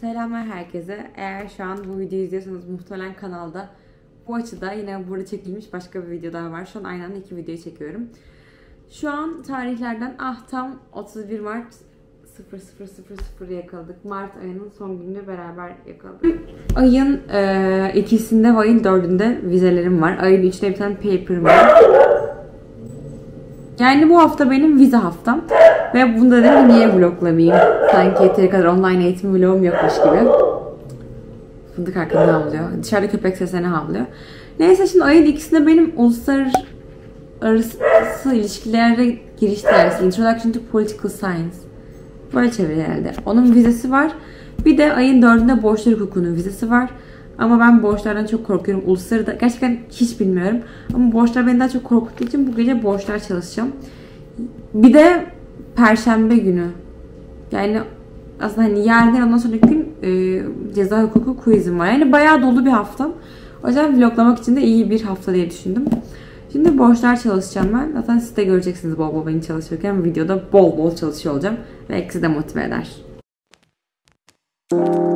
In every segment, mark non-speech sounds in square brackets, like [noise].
Selamlar herkese. Eğer şu an bu videoyu izliyorsanız muhtemelen kanalda bu açıda yine burada çekilmiş başka bir video daha var. Şu an aynı anda iki videoyu çekiyorum. Şu an tarihlerden ah tam 31 Mart 0000 yakaladık. Mart ayının son gününü beraber yakaladık. Ayın e, ikisinde ve ayın dördünde vizelerim var. Ayın üçünde bir tane paper'ım var. Yani bu hafta benim vize haftam. Ve bunda dedim ki niye vloglamayayım? Sanki yeteri kadar online eğitim vlogum yokmuş gibi. Fındık arkadan havlıyor. Dışarıda köpek seslerine havlıyor. Neyse şimdi ayın ikisinde benim uluslararası ilişkilere giriş dersi. Introduction to Political Science. Böyle çeviriyor herhalde. Onun vizesi var. Bir de ayın dördünde borçlar hukukunun vizesi var. Ama ben borçlardan çok korkuyorum. Ulusları da gerçekten hiç bilmiyorum. Ama borçlar beni daha çok korkuttuğu için bu gece borçlar çalışacağım. Bir de Perşembe günü. Yani aslında hani yarın ondan sonraki gün e, ceza hukuku quizim var. Yani bayağı dolu bir haftam. O yüzden vloglamak için de iyi bir hafta diye düşündüm. Şimdi borçlar çalışacağım ben. Zaten siz de göreceksiniz bol bol beni çalışırken. Videoda bol bol çalışıyor olacağım. Ve sizi de motive eder. Peki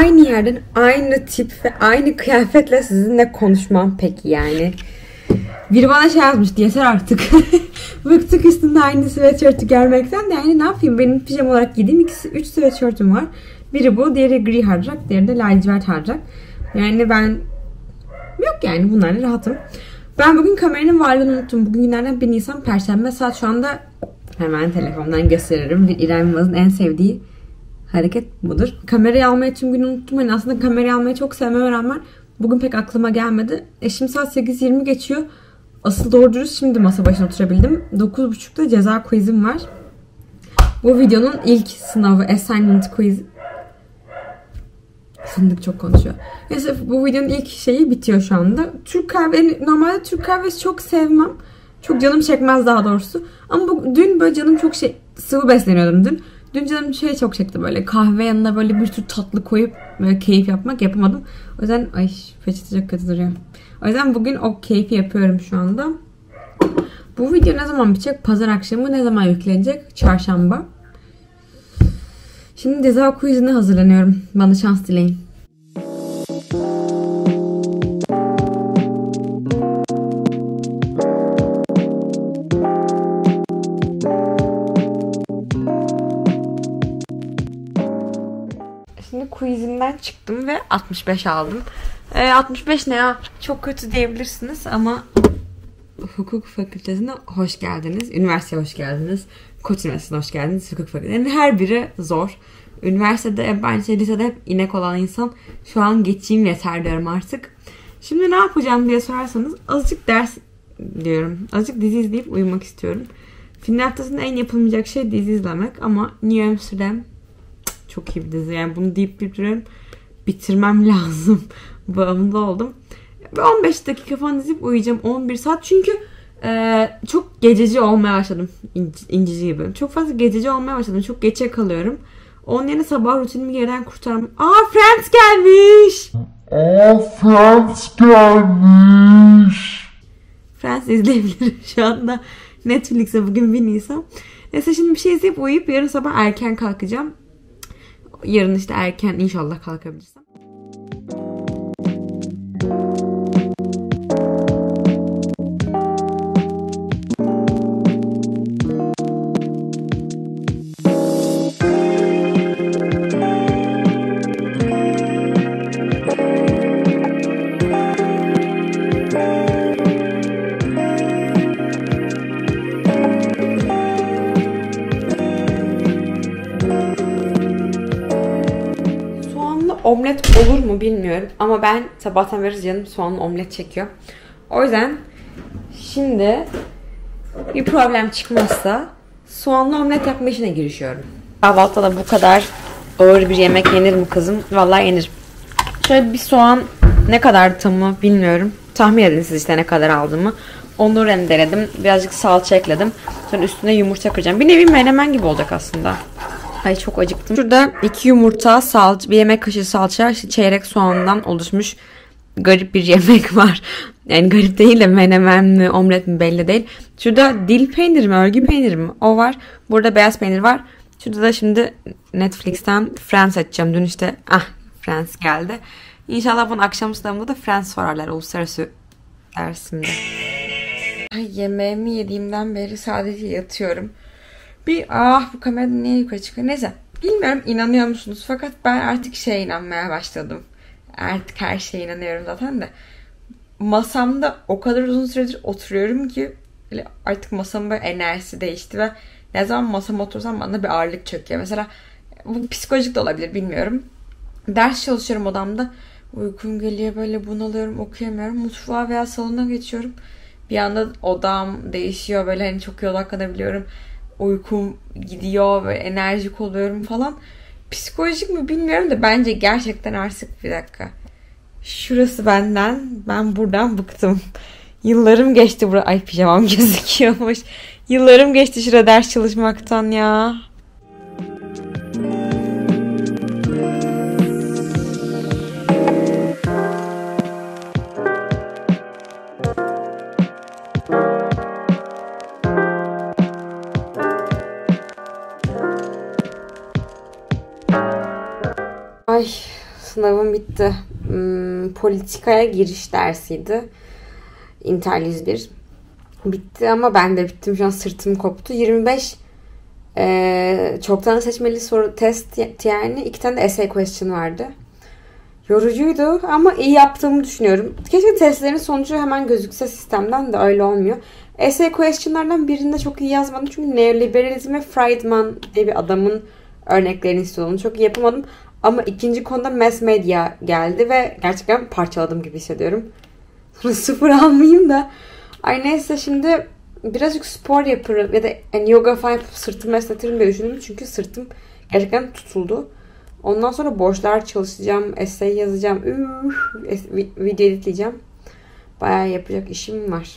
aynı yerden aynı tip ve aynı kıyafetle sizinle konuşmam peki yani. Biri bana şey yazmıştı yeter artık. [laughs] Bıktık üstünde aynı sweatshirt'ü görmekten de yani ne yapayım benim pijama olarak giydiğim ikisi üç sweatshirt'üm var. Biri bu, diğeri gri harcak, diğeri de lacivert harcak. Yani ben yok yani bunlarla rahatım. Ben bugün kameranın varlığını unuttum. Bugün günlerden 1 Nisan Perşembe saat şu anda hemen telefondan gösteririm. Bir İrem Yılmaz'ın en sevdiği hareket budur. Kamerayı almayı tüm gün unuttum. Yani aslında kamerayı almayı çok sevmeme rağmen bugün pek aklıma gelmedi. E şimdi saat 8.20 geçiyor. Asıl doğru dürüst şimdi masa başına oturabildim. 9.30'da ceza quizim var. Bu videonun ilk sınavı assignment quiz. Fındık çok konuşuyor. Neyse bu videonun ilk şeyi bitiyor şu anda. Türk kahve, normalde Türk kahvesi çok sevmem. Çok canım çekmez daha doğrusu. Ama bu, dün böyle canım çok şey sıvı besleniyordum dün. Dün canım şey çok çekti böyle kahve yanına böyle bir sürü tatlı koyup böyle keyif yapmak yapamadım. O yüzden ay peçete çok kötü duruyor. O yüzden bugün o keyfi yapıyorum şu anda. Bu video ne zaman bitecek? Pazar akşamı ne zaman yüklenecek? Çarşamba. Şimdi ceza quizine hazırlanıyorum. Bana şans dileyin. Çıktım ve 65 aldım. E, 65 ne ya? Çok kötü diyebilirsiniz ama hukuk fakültesine hoş geldiniz. Üniversiteye hoş geldiniz. Koç Üniversitesi'ne hoş geldiniz. Hukuk fakültesine. her biri zor. Üniversitede bence lisede hep inek olan insan şu an geçeyim yeter diyorum artık. Şimdi ne yapacağım diye sorarsanız azıcık ders diyorum. Azıcık dizi izleyip uyumak istiyorum. Film haftasında en yapılmayacak şey dizi izlemek ama New Amsterdam çok iyi bir dizi. Yani bunu deyip deyip duruyorum. Bitirmem [laughs] lazım. Bağımlı oldum. Ve 15 dakika falan izleyip uyuyacağım. 11 saat. Çünkü e, çok gececi olmaya başladım. İnci, incici gibi. Çok fazla gececi olmaya başladım. Çok geçe kalıyorum. Onun yerine sabah rutinimi geriden kurtarmam. Aa Friends gelmiş. Aa Friends gelmiş. Friends izleyebilirim [laughs] şu anda. Netflix'e bugün 1 Nisan. Neyse şimdi bir şey izleyip uyuyup yarın sabah erken kalkacağım. Yarın işte erken inşallah kalkabilirsem. Omlet olur mu bilmiyorum ama ben sabahtan beri canım soğanlı omlet çekiyor. O yüzden şimdi bir problem çıkmazsa soğanlı omlet yapma işine girişiyorum. Kahvaltıda da bu kadar ağır bir yemek yenir mi kızım? Vallahi yenir. Şöyle bir soğan ne kadar tamı bilmiyorum. Tahmin edin siz işte ne kadar aldığımı. Onu rendeledim. Birazcık salça ekledim. Sonra üstüne yumurta kıracağım. Bir nevi menemen gibi olacak aslında. Ay çok acıktım. Şurada iki yumurta, salça, bir yemek kaşığı salça, işte çeyrek soğandan oluşmuş garip bir yemek [laughs] var. Yani garip değil de menemen mi, omlet mi belli değil. Şurada dil peyniri mi, örgü peyniri mi? O var. Burada beyaz peynir var. Şurada da şimdi Netflix'ten Friends açacağım. Dün işte ah Friends geldi. İnşallah bunun akşam sınavında da Friends sorarlar uluslararası dersimde. Ay, yemeğimi yediğimden beri sadece yatıyorum. Bir ah bu kamera niye yukarı çıkıyor? Neyse bilmiyorum inanıyor musunuz fakat ben artık şeye inanmaya başladım. Artık her şeye inanıyorum zaten de. Masamda o kadar uzun süredir oturuyorum ki artık masamın böyle enerjisi değişti ve ne zaman masama otursam bana bir ağırlık çöküyor. Mesela bu psikolojik de olabilir bilmiyorum. Ders çalışıyorum odamda. Uykum geliyor böyle bunalıyorum okuyamıyorum. Mutfağa veya salona geçiyorum. Bir anda odam değişiyor böyle hani çok iyi odaklanabiliyorum. Uykum gidiyor ve enerjik oluyorum falan. Psikolojik mi bilmiyorum da bence gerçekten artık bir dakika. Şurası benden. Ben buradan bıktım. Yıllarım geçti buraya. Ay pijamam [laughs] gözüküyormuş. Yıllarım geçti şurada ders çalışmaktan ya. Ay sınavım bitti. Hmm, politikaya giriş dersiydi. İnter 101. Bitti ama ben de bittim. Şu an sırtım koptu. 25 e, çoktan seçmeli soru test yani iki tane de essay question vardı. Yorucuydu ama iyi yaptığımı düşünüyorum. Keşke testlerin sonucu hemen gözükse sistemden de öyle olmuyor. Essay question'lardan birinde çok iyi yazmadım. Çünkü neoliberalizm ve Friedman diye bir adamın örneklerini istiyordum. Çok iyi yapamadım. Ama ikinci konuda mass media geldi ve gerçekten parçaladım gibi hissediyorum. [laughs] Sonra sıfır almayayım da. Ay neyse şimdi birazcık spor yaparım ya da yani yoga falan yapıp sırtımı esnetirim diye düşündüm. Çünkü sırtım gerçekten tutuldu. Ondan sonra borçlar çalışacağım, essay yazacağım, üf, video editleyeceğim. Bayağı yapacak işim var.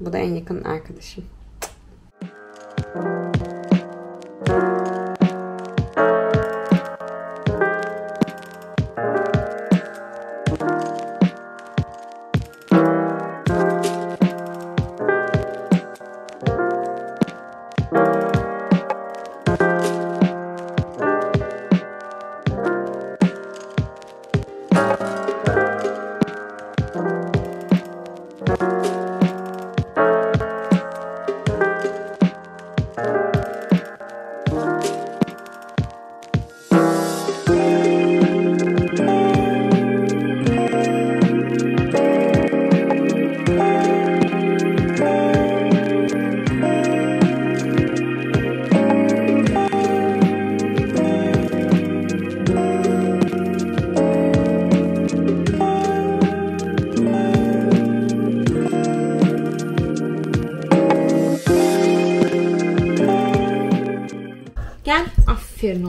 Bu da en yakın arkadaşım.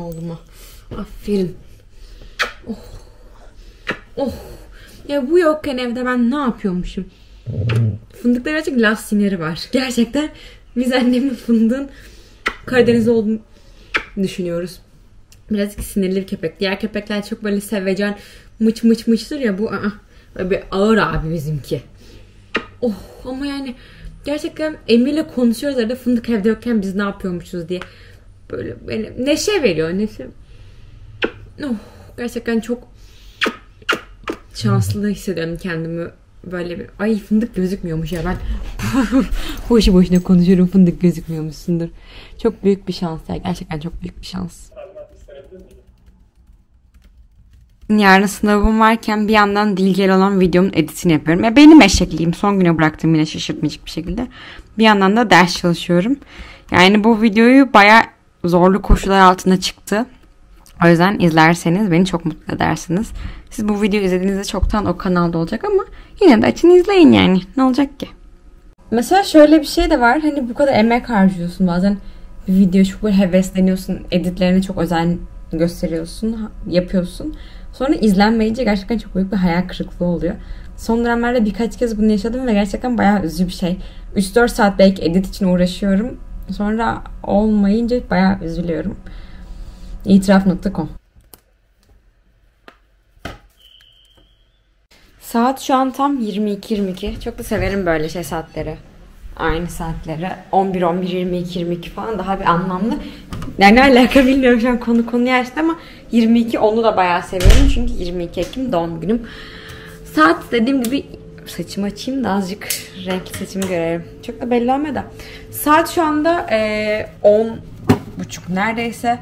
Oğluma. Aferin. Oh. Oh. Ya bu yokken evde ben ne yapıyormuşum? Fındıkta birazcık las siniri var. Gerçekten biz annemin fındığın Karadeniz olduğunu düşünüyoruz. Birazcık sinirli bir köpek. Diğer köpekler çok böyle sevecen mıç mıç mıçtır ya bu aa, böyle bir ağır abi bizimki. Oh ama yani gerçekten Emir'le konuşuyoruz arada fındık evde yokken biz ne yapıyormuşuz diye böyle beni neşe veriyor neşe. Oh, gerçekten çok şanslı hissediyorum kendimi böyle bir ay fındık gözükmüyormuş ya ben [laughs] boşu boşuna konuşuyorum fındık gözükmüyormuşsundur. Çok büyük bir şans ya gerçekten çok büyük bir şans. Yarın sınavım varken bir yandan dilgel olan videomun editini yapıyorum. Ya benim eşekliğim son güne bıraktım yine şaşırtmayacak bir şekilde. Bir yandan da ders çalışıyorum. Yani bu videoyu bayağı zorlu koşullar altında çıktı. O yüzden izlerseniz beni çok mutlu edersiniz. Siz bu videoyu izlediğinizde çoktan o kanalda olacak ama yine de açın izleyin yani. Ne olacak ki? Mesela şöyle bir şey de var. Hani bu kadar emek harcıyorsun bazen. Bir video çok böyle hevesleniyorsun. Editlerine çok özen gösteriyorsun. Yapıyorsun. Sonra izlenmeyince gerçekten çok büyük bir hayal kırıklığı oluyor. Son dönemlerde birkaç kez bunu yaşadım ve gerçekten bayağı üzücü bir şey. 3-4 saat belki edit için uğraşıyorum. Sonra olmayınca bayağı üzülüyorum. İtiraf.com Saat şu an tam 22-22. Çok da severim böyle şey saatleri. Aynı saatleri. 11, 11, 22, 22 falan daha bir anlamlı. Yani ne alaka bilmiyorum şu an konu konuyu açtı ama 22 onu da bayağı seviyorum. Çünkü 22 Ekim doğum günüm. Saat dediğim gibi saçımı açayım da azıcık renkli saçımı görelim. Çok da belli olmuyor da. Saat şu anda e, 10 buçuk neredeyse.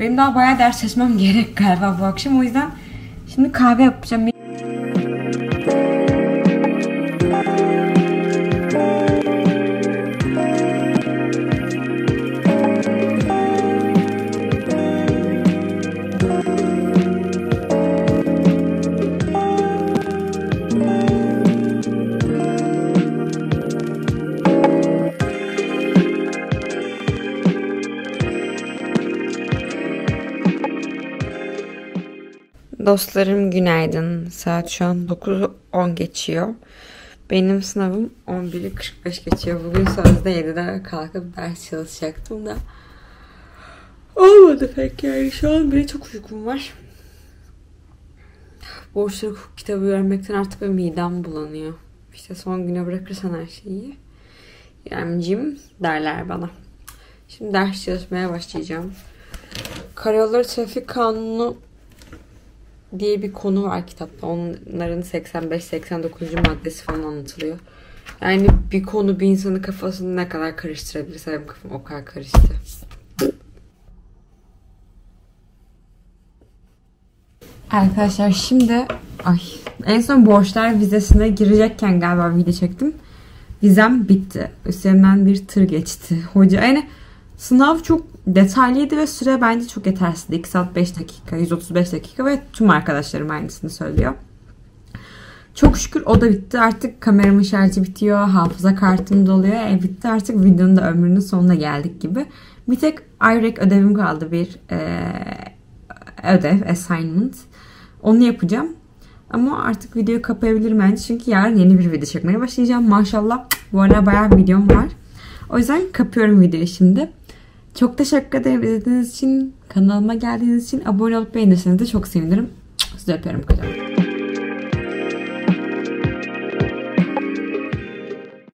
Benim daha bayağı ders çalışmam [laughs] gerek galiba bu akşam. O yüzden şimdi kahve yapacağım. Dostlarım günaydın. Saat şu an 9.10 geçiyor. Benim sınavım 11'i 45 geçiyor. Bugün sözde 7'de kalkıp ders çalışacaktım da. Olmadı pek yani. Şu an bile çok uykum var. Boşluk kitabı görmekten artık böyle midem bulanıyor. İşte son güne bırakırsan her şeyi. Yemcim derler bana. Şimdi ders çalışmaya başlayacağım. Karayolları Trafik Kanunu diye bir konu var kitapta. Onların 85-89. maddesi falan anlatılıyor. Yani bir konu bir insanın kafasını ne kadar karıştırabilirse benim kafam o kadar karıştı. Arkadaşlar şimdi ay en son borçlar vizesine girecekken galiba video çektim. Vizem bitti. Üstümden bir tır geçti. Hoca yani sınav çok detaylıydı ve süre bence çok yetersizdi. 2 saat 5 dakika, 135 dakika ve tüm arkadaşlarım aynısını söylüyor. Çok şükür o da bitti. Artık kameramın şarjı bitiyor. Hafıza kartım doluyor. E bitti artık videonun da ömrünün sonuna geldik gibi. Bir tek IREC ödevim kaldı bir e, ödev, assignment. Onu yapacağım. Ama artık videoyu kapayabilirim bence. Çünkü yarın yeni bir video çekmeye başlayacağım. Maşallah bu arada bayağı videom var. O yüzden kapıyorum videoyu şimdi. Çok teşekkür ederim izlediğiniz için. Kanalıma geldiğiniz için abone olup beğenirseniz de çok sevinirim. Sizi öpüyorum kocaman.